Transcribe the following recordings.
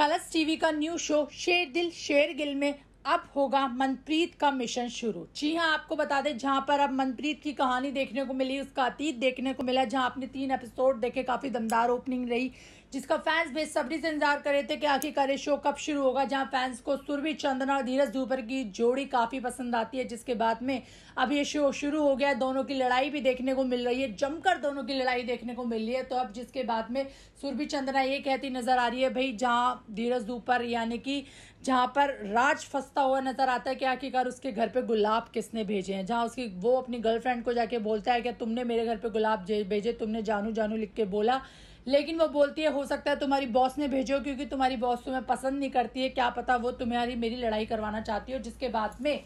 Colours TV का new show Sher Dil शेर गिल में अब होगा मनप्रीत का मिशन शुरू। जी हाँ आपको बता दें, जहाँ पर अब मनप्रीत की कहानी देखने को मिली, उसका अतीत देखने को मिला, जहाँ आपने तीन एपिसोड देखे, काफ़ी दमदार ओपनिंग रही। जिसका फैंस बेसब्री से इंतज़ार कर रहे थे कि आखिरकार ये शो कब शुरू होगा, जहाँ फैंस को सुरभि, चंदना और धीरज धूपर की जोड़ी काफ़ी पसंद आती है, जिसके बाद में अब ये शो शुरू हो गया दोनों की लड़ाई भी देखने को मिल रही है, जमकर दोनों की लड़ाई देखने को मिल रही है। तो अब जिसके बाद में सुरभि, चंदना ये कहती नज़र आ रही है, भाई, जहाँ धीरज धूपर यानी कि जहाँ पर राज फंसता हुआ नज़र आता है कि आखिरकार उसके घर पे गुलाब किसने भेजे हैं? जहाँ उसकी, वो अपनी गर्लफ्रेंड को जाके बोलता है कि, तुमने मेरे घर पे गुलाब भेजे, तुमने जानू जानू लिख के बोला लेकिन वो बोलती है, हो सकता है तुम्हारी बॉस ने भेजो क्योंकि तुम्हारी बॉस तुम्हें पसंद नहीं करती है। क्या पता वो तुम्हारी मेरी लड़ाई करवाना चाहती हो? जिसके बाद में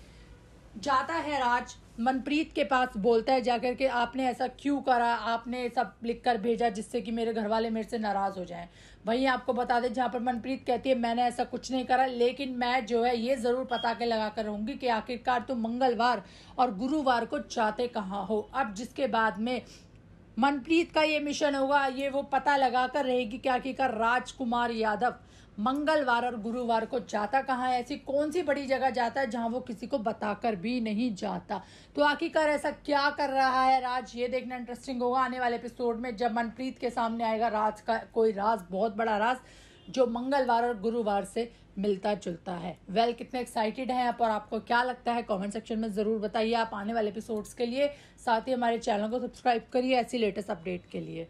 जाता है राज, मनप्रीत के पास बोलता है जाकर के, आपने ऐसा क्यों करा? आपने सब लिख कर भेजा जिससे कि मेरे घर वाले मेरे से नाराज़ हो जाएँ। वहीं आपको बता दें, जहाँ पर मनप्रीत कहती है, मैंने ऐसा कुछ नहीं करा, लेकिन मैं जो है ये ज़रूर पता के लगा कर रहूँगी कि आखिरकार तुम मंगलवार और गुरुवार को जाते कहाँ हो। अब जिसके बाद में मनप्रीत का ये मिशन होगा, ये वो पता लगा कर रहेगी कि आखिरकार राजकुमार यादव मंगलवार और गुरुवार को जाता कहाँ है? ऐसी कौन सी बड़ी जगह जाता है जहाँ वो किसी को बताकर भी नहीं जाता? तो आखिरकार ऐसा क्या कर रहा है राज? ये देखना इंटरेस्टिंग होगा आने वाले एपिसोड में जब मनप्रीत के सामने आएगा राज का कोई राज, बहुत बड़ा राज। जो मंगलवार और गुरुवार से मिलता जुलता है। वेल well, कितने एक्साइटेड हैं आप और आपको क्या लगता है? कमेंट सेक्शन में ज़रूर बताइए। आप आने वाले एपिसोड्स के लिए साथ ही हमारे चैनल को सब्सक्राइब करिए ऐसी लेटेस्ट अपडेट के लिए।